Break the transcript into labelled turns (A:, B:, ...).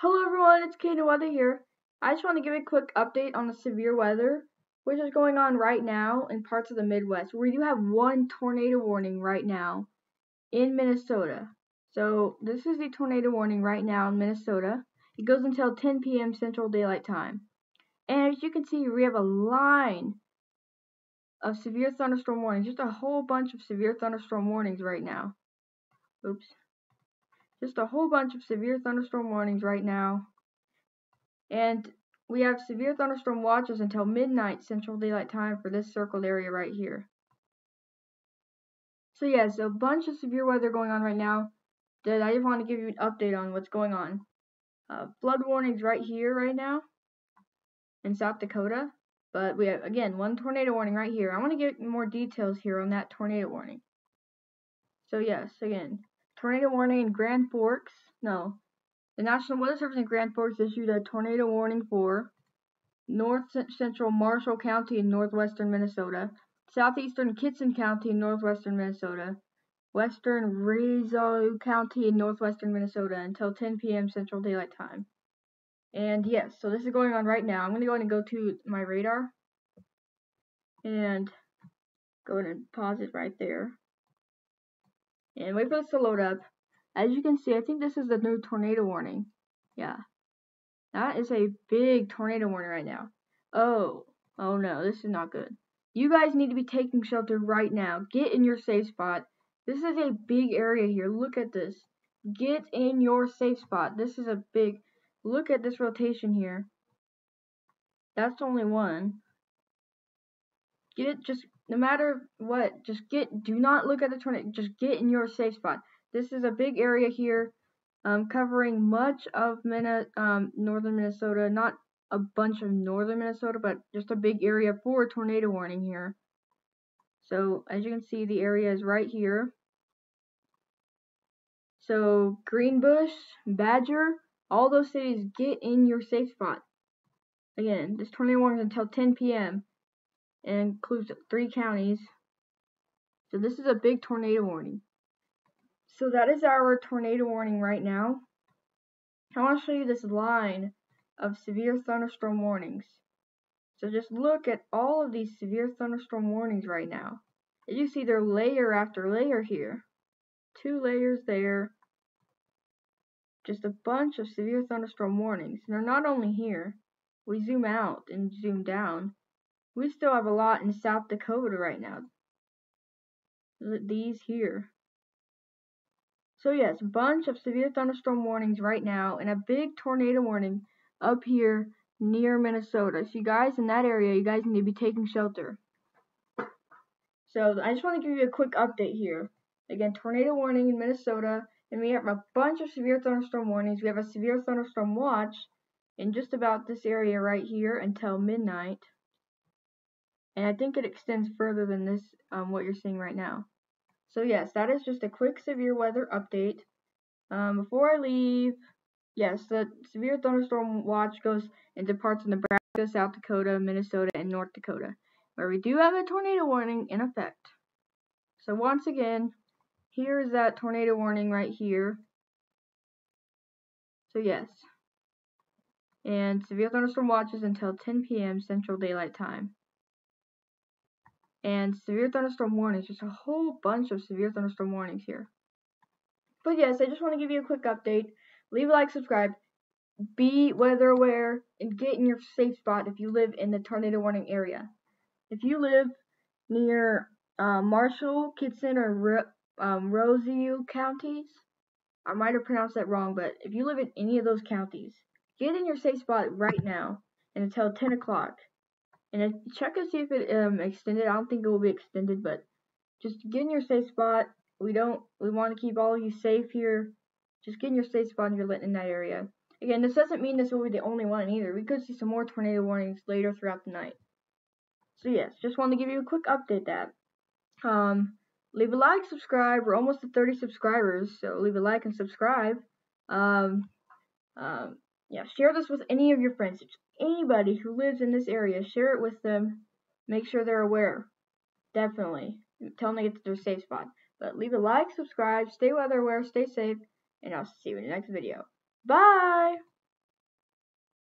A: Hello everyone, it's Caden Weather here. I just want to give a quick update on the severe weather which is going on right now in parts of the Midwest. We do have one tornado warning right now in Minnesota. So this is the tornado warning right now in Minnesota. It goes until 10 p.m. Central Daylight Time. And as you can see, we have a line of severe thunderstorm warnings. Just a whole bunch of severe thunderstorm warnings right now. Oops. Just a whole bunch of severe thunderstorm warnings right now. And we have severe thunderstorm watches until midnight Central Daylight Time for this circled area right here. So yeah, so a bunch of severe weather going on right now that I just want to give you an update on what's going on. Uh, flood warnings right here right now in South Dakota. But we have, again, one tornado warning right here. I want to get more details here on that tornado warning. So yes, again, tornado warning in Grand Forks. No, the National Weather Service in Grand Forks issued a tornado warning for north central Marshall County in northwestern Minnesota, southeastern Kittson County in northwestern Minnesota, western Roseau County in northwestern Minnesota until 10 p.m. Central Daylight Time. And yes, so this is going on right now. I'm going to go ahead and go to my radar and go ahead and pause it right there. And wait for this to load up. As you can see, I think this is the new tornado warning. Yeah. That is a big tornado warning right now. Oh, oh no, this is not good. You guys need to be taking shelter right now. Get in your safe spot. This is a big area here. Look at this. Get in your safe spot. This is a big, look at this rotation here. That's only one. Get, just, no matter what, just get, do not look at the tornado. Just get in your safe spot. This is a big area here um, covering much of Min- um, northern Minnesota, not a bunch of northern Minnesota, but just a big area for a tornado warning here. So as you can see, the area is right here. So Greenbush, Badger, all those cities get in your safe spot. Again, this tornado warning is until 10 p.m. includes three counties. So this is a big tornado warning. So that is our tornado warning right now. I want to show you this line of severe thunderstorm warnings. So just look at all of these severe thunderstorm warnings right now. As you see, they're layer after layer here. Two layers there. Just a bunch of severe thunderstorm warnings. And they're not only here. We zoom out and zoom down. We still have a lot in South Dakota right now. These here. So yes, bunch of severe thunderstorm warnings right now and a big tornado warning up here near Minnesota. So you guys in that area, you guys need to be taking shelter. So I just want to give you a quick update here. Again, tornado warning in Minnesota, and we have a bunch of severe thunderstorm warnings. We have a severe thunderstorm watch in just about this area right here until midnight. And I think it extends further than this, um, what you're seeing right now. So yes, that is just a quick severe weather update. Um, before I leave, yes, the severe thunderstorm watch goes into parts of Nebraska, South Dakota, Minnesota, and North Dakota, where we do have a tornado warning in effect. So once again, here is that tornado warning right here. So yes. And severe thunderstorm watches until 10 p.m. Central Daylight Time and severe thunderstorm warnings. Just a whole bunch of severe thunderstorm warnings here. But yes, I just want to give you a quick update. Leave a like, subscribe, be weather aware, and get in your safe spot if you live in the tornado warning area. If you live near uh, Marshall, Kittson, or um, Roseau counties, I might have pronounced that wrong, but if you live in any of those counties, get in your safe spot right now and until 10 o'clock. And check and see if it um extended. I don't think it will be extended, but just get in your safe spot. We don't we want to keep all of you safe here. Just get in your safe spot if you're living in that area. Again, this doesn't mean this will be the only one either. We could see some more tornado warnings later throughout the night. So yes, just wanted to give you a quick update that. Um, leave a like, subscribe. We're almost at 30 subscribers, so leave a like and subscribe. Um, um, yeah, share this with any of your friends anybody who lives in this area, share it with them. Make sure they're aware. Definitely. Tell them to get to their safe spot. But leave a like, subscribe, stay weather aware, stay safe, and I'll see you in the next video. Bye!